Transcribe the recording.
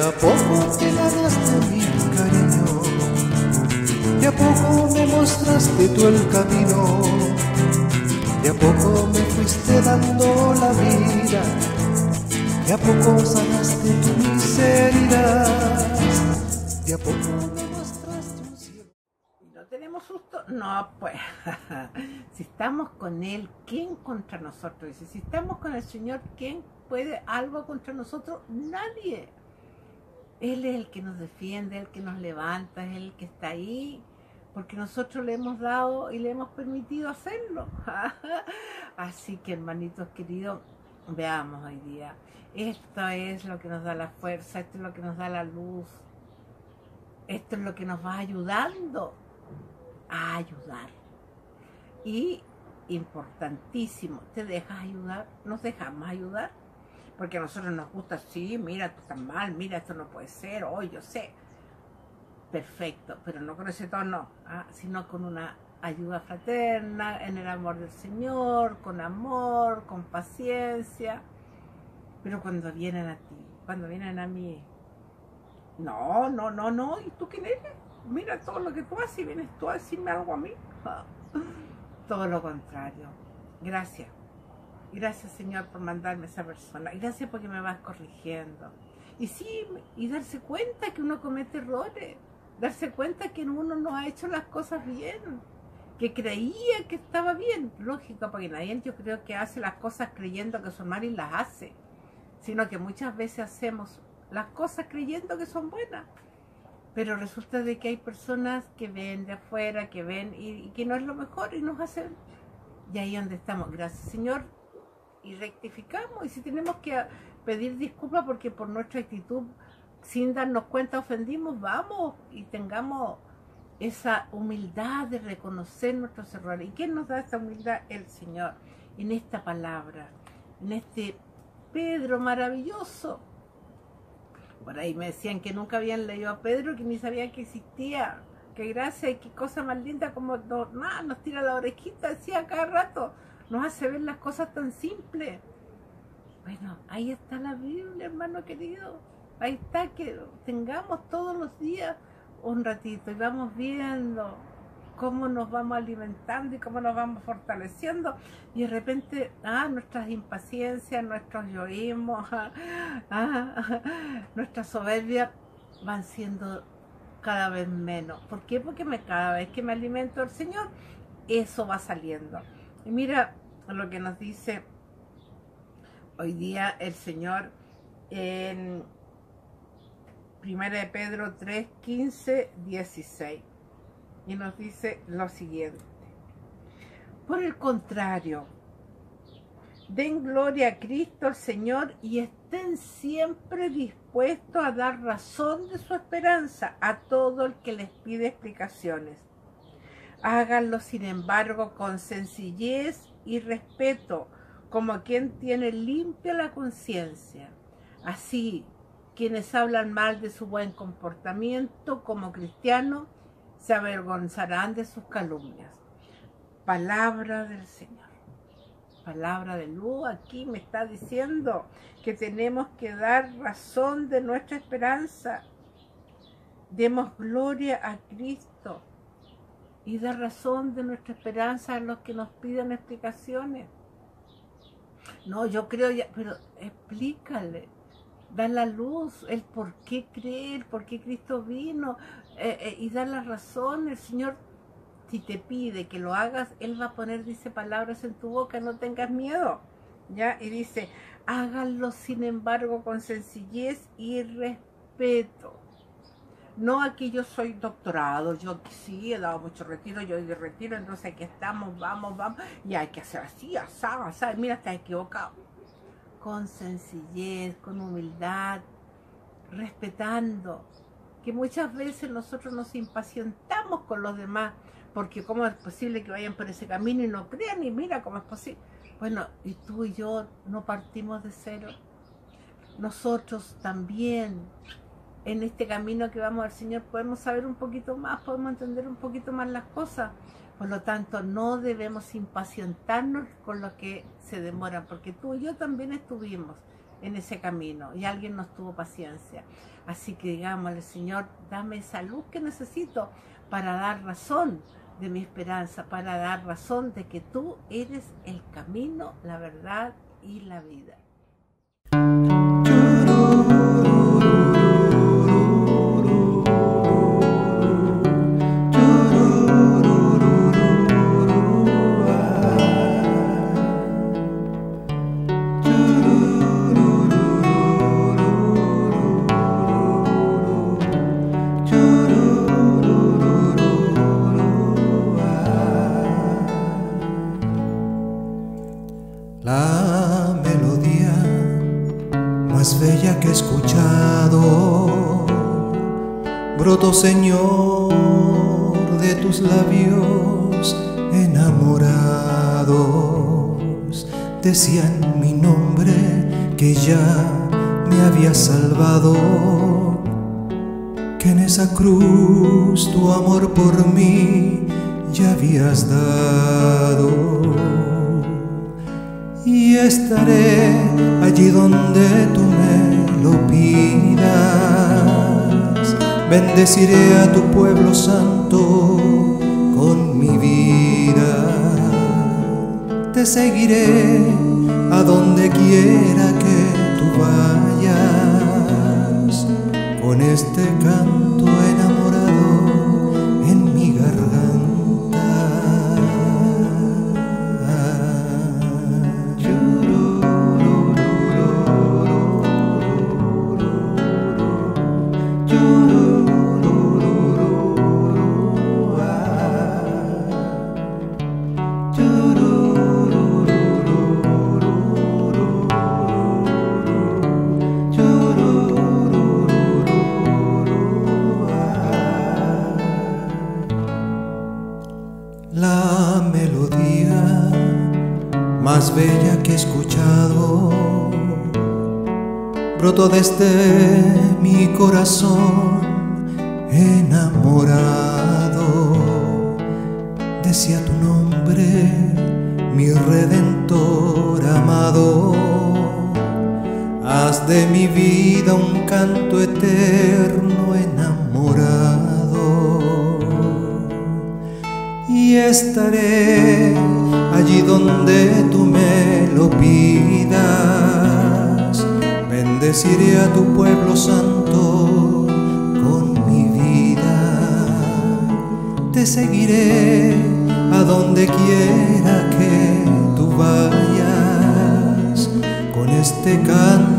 a poco te ganaste mi cariño, de a poco me mostraste tú el camino, de a poco me fuiste dando la vida, de a poco sanaste tu miseria, de a poco me mostraste un cielo. ¿No tenemos susto? No, pues, si estamos con Él, ¿quién contra nosotros? Dice, si estamos con el Señor, ¿quién puede algo contra nosotros? Nadie. Él es el que nos defiende, el que nos levanta, es el que está ahí, porque nosotros le hemos dado y le hemos permitido hacerlo. Así que, hermanitos queridos, veamos hoy día. Esto es lo que nos da la fuerza, esto es lo que nos da la luz, esto es lo que nos va ayudando a ayudar. Y importantísimo, ¿te dejas ayudar? ¿Nos dejamos ayudar? Porque a nosotros nos gusta, sí, mira, tú estás mal, mira, esto no puede ser, hoy yo sé. Perfecto, pero no con ese tono, ¿ah? sino con una ayuda fraterna, en el amor del Señor, con amor, con paciencia. Pero cuando vienen a ti, cuando vienen a mí, no, no, no, no, ¿y tú quién eres? Mira todo lo que tú haces y vienes tú a decirme algo a mí. Todo lo contrario. Gracias. Gracias Señor por mandarme esa persona. Gracias porque me vas corrigiendo. Y sí, y darse cuenta que uno comete errores. Darse cuenta que uno no ha hecho las cosas bien. Que creía que estaba bien. Lógico, porque nadie yo creo que hace las cosas creyendo que son malas y las hace. Sino que muchas veces hacemos las cosas creyendo que son buenas. Pero resulta de que hay personas que ven de afuera, que ven y, y que no es lo mejor y nos hacen... Y ahí donde estamos. Gracias Señor y rectificamos. Y si tenemos que pedir disculpas porque por nuestra actitud, sin darnos cuenta, ofendimos, vamos y tengamos esa humildad de reconocer nuestros errores. ¿Y quién nos da esa humildad? El Señor. En esta palabra, en este Pedro maravilloso. Por ahí me decían que nunca habían leído a Pedro, que ni sabían que existía. Qué gracia y qué cosa más linda como no, nos tira la orejita, decía cada rato nos hace ver las cosas tan simples. Bueno, ahí está la Biblia, hermano querido. Ahí está, que tengamos todos los días un ratito y vamos viendo cómo nos vamos alimentando y cómo nos vamos fortaleciendo. Y de repente, ah, nuestras impaciencias, nuestros yoísmos, ah, ah, nuestra soberbia van siendo cada vez menos. ¿Por qué? Porque me, cada vez que me alimento del Señor, eso va saliendo. Y mira lo que nos dice hoy día el Señor en 1 de Pedro 3, 15, 16. Y nos dice lo siguiente. Por el contrario, den gloria a Cristo el Señor y estén siempre dispuestos a dar razón de su esperanza a todo el que les pide explicaciones Háganlo, sin embargo, con sencillez y respeto, como quien tiene limpia la conciencia. Así, quienes hablan mal de su buen comportamiento como cristiano, se avergonzarán de sus calumnias. Palabra del Señor. Palabra de luz aquí me está diciendo que tenemos que dar razón de nuestra esperanza. Demos gloria a Cristo y da razón de nuestra esperanza a los que nos piden explicaciones. No, yo creo ya, pero explícale, da la luz, el por qué creer, por qué Cristo vino eh, eh, y da la razón. El Señor, si te pide que lo hagas, Él va a poner, dice, palabras en tu boca, no tengas miedo. ¿Ya? Y dice, háganlo sin embargo con sencillez y respeto. No aquí yo soy doctorado, yo sí he dado mucho retiro, yo de retiro, entonces aquí estamos, vamos, vamos, y hay que hacer así, asado, asado, mira, estás equivocado. Con sencillez, con humildad, respetando, que muchas veces nosotros nos impacientamos con los demás, porque cómo es posible que vayan por ese camino y no crean, y mira cómo es posible. Bueno, y tú y yo no partimos de cero. Nosotros también en este camino que vamos al Señor podemos saber un poquito más, podemos entender un poquito más las cosas. Por lo tanto, no debemos impacientarnos con lo que se demora, porque tú y yo también estuvimos en ese camino y alguien nos tuvo paciencia. Así que digámosle, Señor, dame esa luz que necesito para dar razón de mi esperanza, para dar razón de que tú eres el camino, la verdad y la vida. Broto Señor de tus labios enamorados, decían mi nombre que ya me había salvado, que en esa cruz tu amor por mí ya habías dado. Estaré allí donde tú me lo pidas bendeciré a tu pueblo santo con mi vida. Te seguiré a donde quiera que tú vayas, con este canto enamorado más bella que he escuchado. Broto desde mi corazón enamorado. Decía tu nombre, mi redentor amado. Haz de mi vida un canto eterno enamorado. Estaré allí donde tú me lo pidas. Bendeciré a tu pueblo santo con mi vida. Te seguiré a donde quiera que tú vayas con este canto